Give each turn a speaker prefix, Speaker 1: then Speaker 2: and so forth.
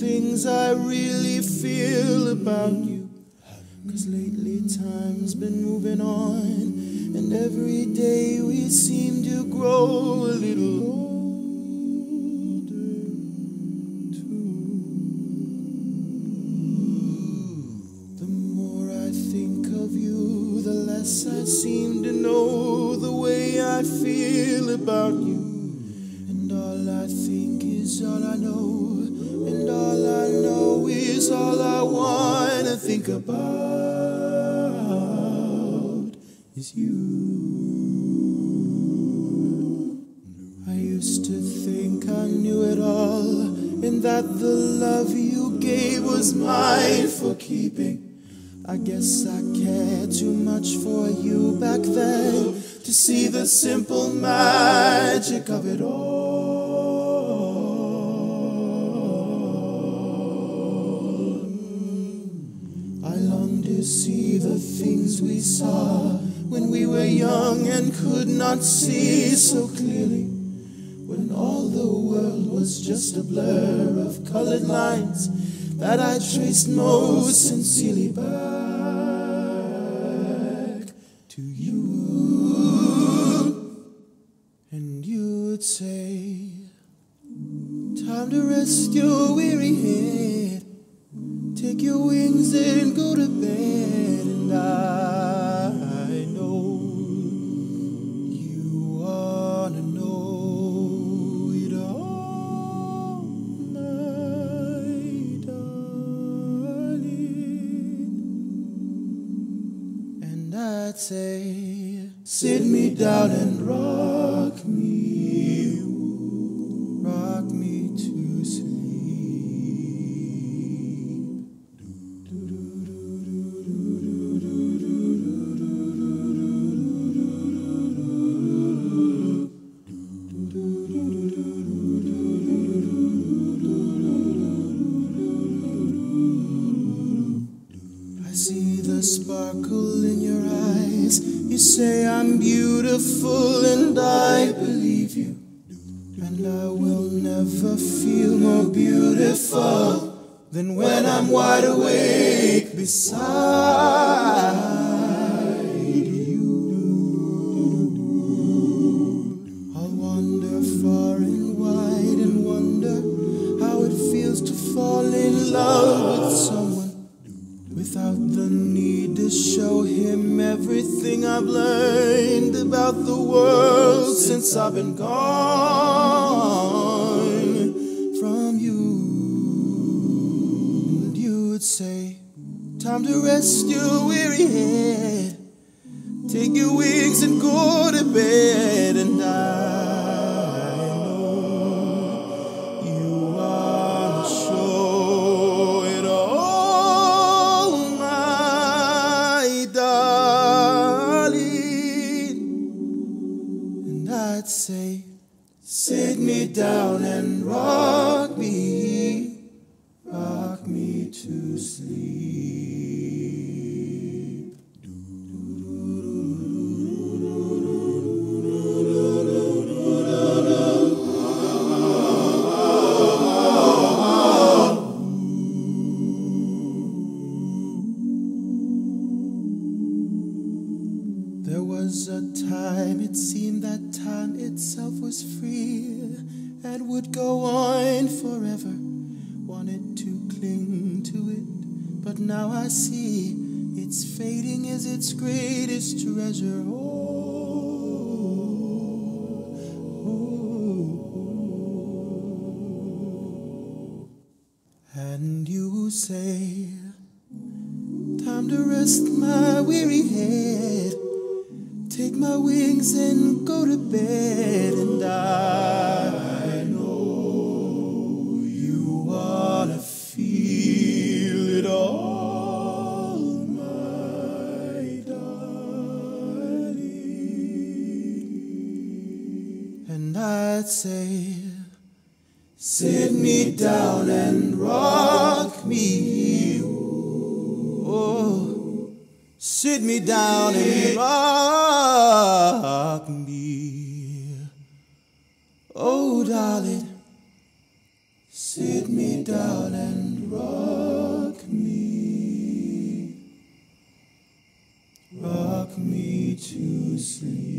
Speaker 1: things I really feel about you. Cause lately time's been moving on, and every day we seem to grow a little older too. The more I think of you, the less I seem to know the way I feel about you. And all I think is all I know, and all I know is all I want to think about is you. I used to think I knew it all, and that the love you gave was mine for keeping. I guess I cared too much for you back then to see the simple magic of it all. See the things we saw when we were young and could not see so clearly. When all the world was just a blur of colored lines that I traced most sincerely back to you. And you would say, Time to rest your weary head. Take your wings and go to Say, sit me down and rock me, You say I'm beautiful, and I believe you. And I will never feel more beautiful than when I'm wide awake beside show him everything I've learned about the world since I've been gone from you. And you would say, Time to rest your weary head. Take your wings and go to bed. I'd say, sit me down and rock me, rock me to sleep. Was a time it seemed that time itself was free and would go on forever. Wanted to cling to it, but now I see its fading is its greatest treasure. Oh, oh, oh, and you say, Time to rest my weary head. Take my wings and go to bed. And I know you wanna feel it all, my darling. And I'd say, sit me down and rock me. Oh, sit me down and rock me. Oh, darling, sit me down and rock me. Rock me to sleep.